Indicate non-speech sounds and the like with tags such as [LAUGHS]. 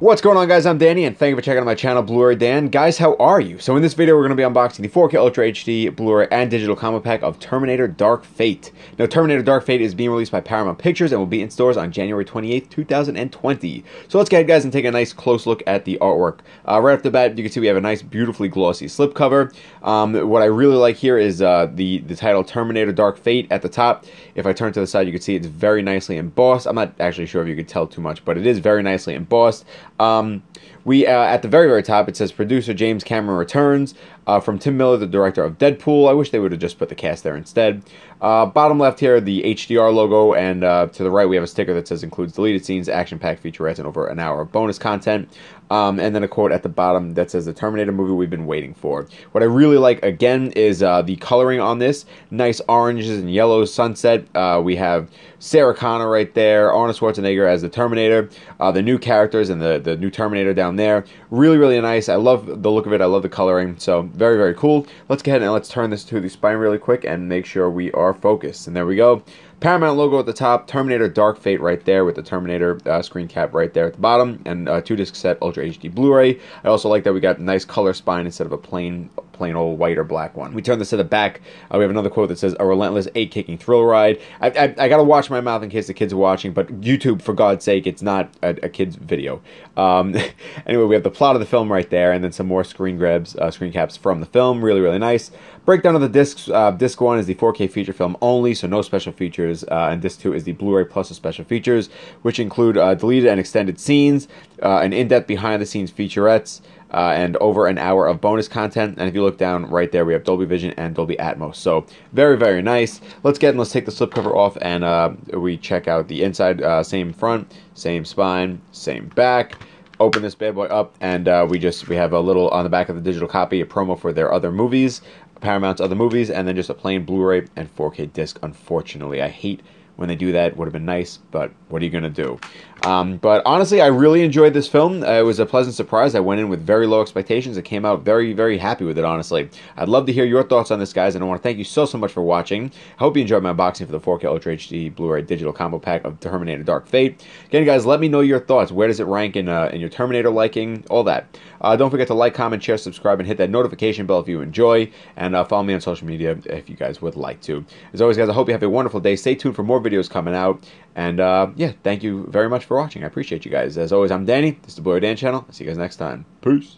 What's going on guys, I'm Danny and thank you for checking out my channel Blu-ray Dan. Guys, how are you? So in this video we're going to be unboxing the 4K Ultra HD Blu-ray and digital combo pack of Terminator Dark Fate. Now Terminator Dark Fate is being released by Paramount Pictures and will be in stores on January 28th, 2020. So let's get ahead guys and take a nice close look at the artwork. Uh, right off the bat you can see we have a nice beautifully glossy slipcover. Um, what I really like here is uh, the, the title Terminator Dark Fate at the top. If I turn to the side you can see it's very nicely embossed. I'm not actually sure if you could tell too much but it is very nicely embossed. Um, we uh, at the very very top it says producer James Cameron returns uh, from Tim Miller, the director of Deadpool. I wish they would have just put the cast there instead. Uh, bottom left here, the HDR logo, and uh, to the right we have a sticker that says includes deleted scenes, action-packed featurettes, and over an hour of bonus content. Um, and then a quote at the bottom that says the Terminator movie we've been waiting for. What I really like again is uh, the coloring on this. Nice oranges and yellows sunset. Uh, we have Sarah Connor right there, Arnold Schwarzenegger as the Terminator, the new characters and the, the new Terminator down there. Really, really nice. I love the look of it. I love the coloring. So very, very cool. Let's go ahead and let's turn this to the spine really quick and make sure we are focused. And there we go. Paramount logo at the top, Terminator Dark Fate right there with the Terminator uh, screen cap right there at the bottom, and uh, two disc set Ultra HD Blu-ray. I also like that we got nice color spine instead of a plain plain old white or black one. We turn this to the back. Uh, we have another quote that says, "A relentless, eight-kicking thrill ride." I, I, I, gotta watch my mouth in case the kids are watching, but YouTube, for God's sake, it's not a, a kid's video. Um, [LAUGHS] anyway, we have the plot of the film right there, and then some more screen grabs, uh, screen caps from the film. Really, really nice. Breakdown of the discs. Uh, disc one is the 4K feature film only, so no special features, uh, and disc two is the Blu-ray plus the special features, which include uh, deleted and extended scenes, uh, an in-depth behind-the-scenes featurettes uh, and over an hour of bonus content. And if you look down right there, we have Dolby Vision and Dolby Atmos. So very, very nice. Let's get and let's take the slipcover off and uh, we check out the inside. Uh, same front, same spine, same back. Open this bad boy up and uh, we just we have a little on the back of the digital copy a promo for their other movies, Paramount's other movies, and then just a plain Blu-ray and 4K disc. Unfortunately, I hate when they do that. Would have been nice, but what are you gonna do? Um, but honestly, I really enjoyed this film. Uh, it was a pleasant surprise. I went in with very low expectations. I came out very, very happy with it, honestly. I'd love to hear your thoughts on this, guys, and I want to thank you so, so much for watching. I hope you enjoyed my unboxing for the 4K Ultra HD Blu-ray digital combo pack of Terminator Dark Fate. Again, guys, let me know your thoughts. Where does it rank in, uh, in your Terminator liking? All that. Uh, don't forget to like, comment, share, subscribe, and hit that notification bell if you enjoy. And uh, follow me on social media if you guys would like to. As always, guys, I hope you have a wonderful day. Stay tuned for more videos coming out. And uh, yeah, thank you very much for watching. I appreciate you guys. As always, I'm Danny. This is the Blu-ray Dan channel. I'll see you guys next time. Peace.